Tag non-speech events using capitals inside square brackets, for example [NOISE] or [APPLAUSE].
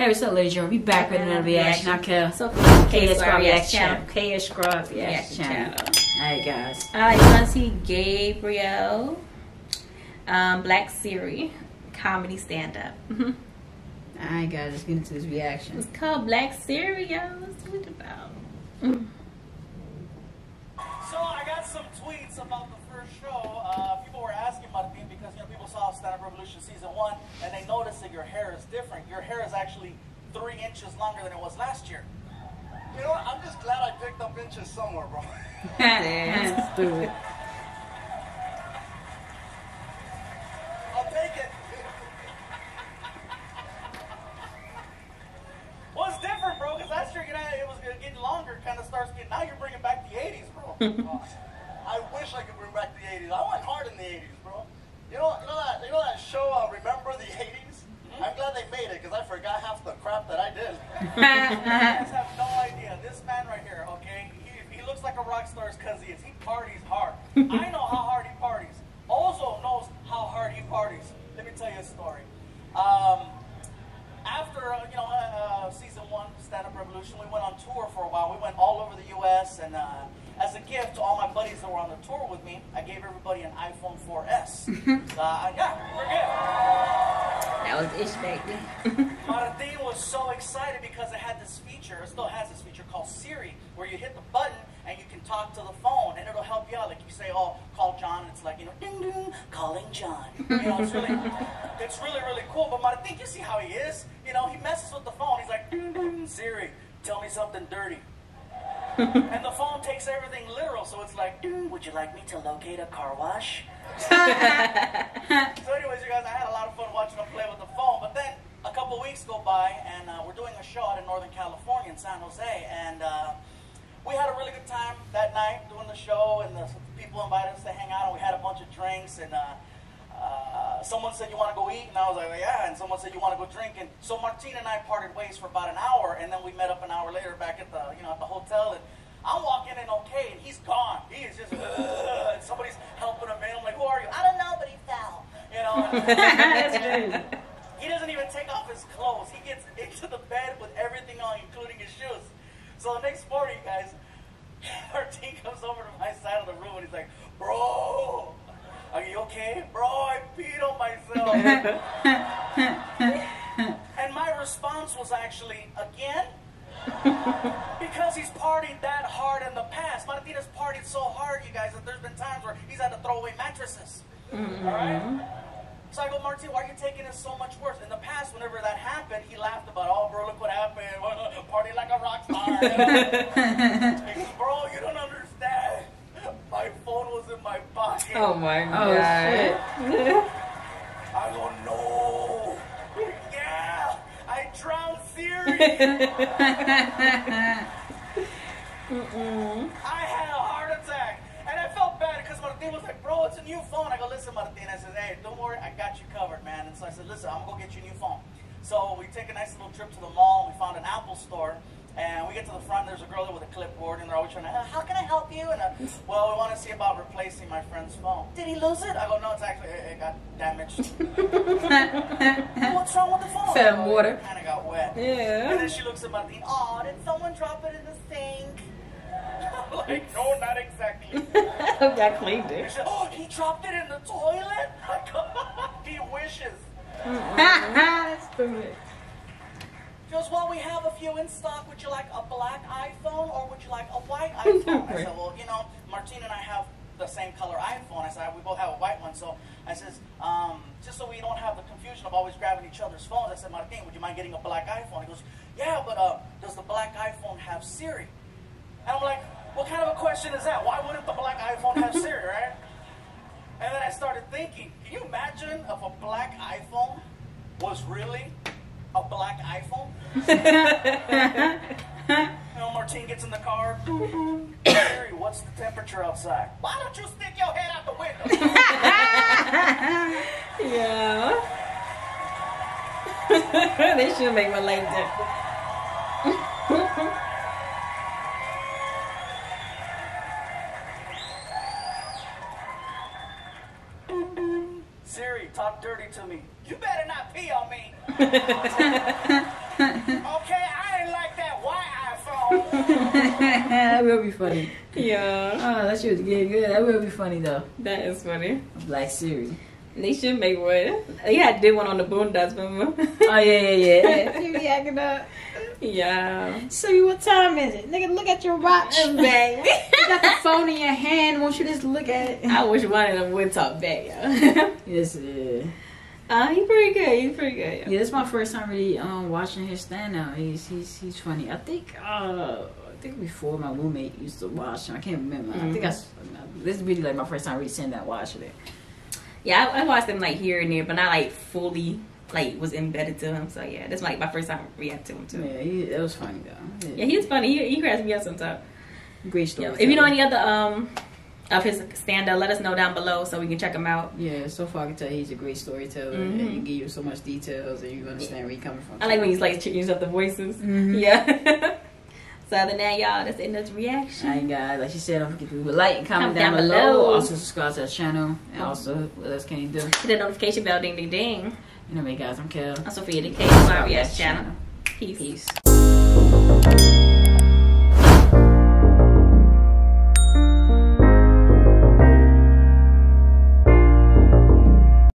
Hey, what's up, ladies? We back with another reaction. I care. So K Scrub Reaction Channel. K Scrub Reaction Reaction Channel. Channel. Alright, guys. Uh, you want to see Gabriel, um, Black Siri, comedy stand up. Mm-hmm. Alright, guys. Let's get into this reaction. It's called Black Siri, yo. What's it about? Mm. So I got some tweets about the first show. Uh, people were asking Martin because you know people saw Stand Up Revolution season one and they noticed that your hair is different. Your hair is actually three inches longer than it was last year. You know what? I'm just glad I picked up inches somewhere, bro. [LAUGHS] Damn, stupid. I'll take it. Well, it's different, bro, because last year you know, it was getting longer, kind of starts getting. Now you're bringing back the 80s, bro. [LAUGHS] Oh I wish I could bring back the 80s. I went hard in the 80s, bro. You know, you know that, you know that show, uh, Remember the 80s? I'm glad they made it because I forgot half the crap that I did. You guys [LAUGHS] [LAUGHS] have no idea. This man right here, okay, he, he looks like a rock star because he is. He parties hard. I know how hard he parties. Also knows how hard he parties. Let me tell you a story. Um, after uh, you know uh, uh, season one, Stand Up Revolution, we went on tour for a while. We went all over the U.S. and uh, as a gift to all my buddies that were on the tour with me, I gave everybody an iPhone 4S. [LAUGHS] uh, yeah, we're good. That was then. [LAUGHS] Martin was so excited because it had this feature, it still has this feature called Siri, where you hit the button and you can talk to the phone and it'll help you out. Like you say, oh, call John, and it's like, you know, ding ding, calling John. You know, it's really, [LAUGHS] it's really, really cool. But Martin, you see how he is? You know, he messes with the phone. He's like, ding ding, Siri, tell me something dirty. [LAUGHS] and the phone takes everything literal, so it's like, "Ding, would you like me to locate a car wash? [LAUGHS] So, anyways, you guys, I had a lot of fun watching them play with the phone. But then a couple weeks go by, and uh, we're doing a show out in Northern California in San Jose, and uh, we had a really good time that night doing the show, and the people invited us to hang out, and we had a bunch of drinks, and. Uh, uh, someone said you want to go eat, and I was like, yeah. And someone said you want to go drink, and so Martine and I parted ways for about an hour, and then we met up an hour later back at the, you know, at the hotel, and I'm walking in okay, and he's gone. He is just, uh, and somebody's helping him in. I'm like, who are you? I don't know, but he fell. He doesn't even take off his clothes. He gets into the bed with everything on, including his shoes. So the next morning, guys, [LAUGHS] Martine comes over to my side of the room and he's like, Bro, are you okay? Bro, I peed on myself. [LAUGHS] and my response was actually, Again? because he's partied that hard in the past. Martina's partied so hard, you guys, that there's been times where he's had to throw away mattresses. Mm-hmm. All right? So I go, Martin, why are you taking it so much worse? In the past, whenever that happened, he laughed about, oh, bro, look what happened. [LAUGHS] Party like a rock star. He goes, [LAUGHS] [LAUGHS] bro, you don't understand. My phone was in my pocket. oh my oh, God. Oh, shit. I go, no. Yeah, I drowned Siri. I had a heart attack. And I felt bad because Martin was like, bro, it's a new phone. I go, listen, Martin. I said, hey, don't worry, I got you covered, man. And so I said, listen, I'm going to go get you a new phone. So we take a nice little trip to the mall. We found an Apple store. And we get to the front, there's a girl there with a clipboard, and they're always trying to, "Uh, how can I help you? And, uh, well, we want to see about replacing my friend's phone. Did he lose it? I go, no, it's actually, it, it got damaged. [LAUGHS] What's wrong with the phone? In water. Kind of got wet. Yeah. And then she looks at Martin, oh, did someone drop it in the sink? Like, no, not exactly. I cleaned it. said, oh, he dropped it in the toilet? [LAUGHS] [LAUGHS] he wishes. That's. She goes, well, we have a few in stock. Would you like a black iPhone or would you like a white [LAUGHS] iPhone? I said, well, you know, Martina and I have the same color iPhone. I said, we both have a white one. So I says, um, just so we don't have the confusion of always grabbing each other's phones, I said, Martin, would you mind getting a black iPhone? He goes, yeah, but uh, does the black iPhone have Siri? And I'm like, what kind of a question is that? Why wouldn't the black iPhone have Siri, right? And then I started thinking, can you imagine if a black iPhone was really a black iPhone? [LAUGHS] you know, Martine gets in the car. Mm-hmm. Siri, what's the temperature outside? Why don't you stick your head out the window? [LAUGHS] Yeah. [LAUGHS] they should make my leg different. okay, I didn't like that white iPhone. [LAUGHS] that will be funny. Yeah. Oh, that shit was good. Good. That will be funny though. That is funny. Black Siri. They should make one. Yeah, I did one on the Boondocks, remember? oh yeah, yeah, yeah. [LAUGHS] [LAUGHS] you be acting up. Yeah. So what time is it, nigga? Look at your watch, baby. you got the phone in your hand. Won't you just look at it? I wish one of them would talk back, yo. yes, yeah uh, he's pretty good. He's pretty good. Yeah, this is my first time really um watching his stand now. He's he's he's funny. I think uh I think before my roommate used to watch him. I can't remember. I think I s- this is really like my first time really seeing that watching it. Yeah, I, I watched him like here and there, but not like fully like was embedded to him. So yeah, that's like my first time reacting to him too. Yeah, he, it was funny though. Yeah, he was funny. He, he cracks me up sometimes. great story. Yeah. If you know any other um of his stand up, let us know down below so we can check him out. Yeah, so far I can tell he's a great storyteller and Mhm. he give you so much details and you understand where he's coming from. I like when he's like changing up the voices. Mhm. Yeah. [LAUGHS] so other than that, y'all, that's the end of reaction. Alright guys, like she said, don't forget to like and comment down, down below. below. Also subscribe to the channel. And also, what else can you do? Hit the notification bell, ding ding ding. Anyway guys, I'm Kel. Also for your education, my reaction channel. Peace. Peace.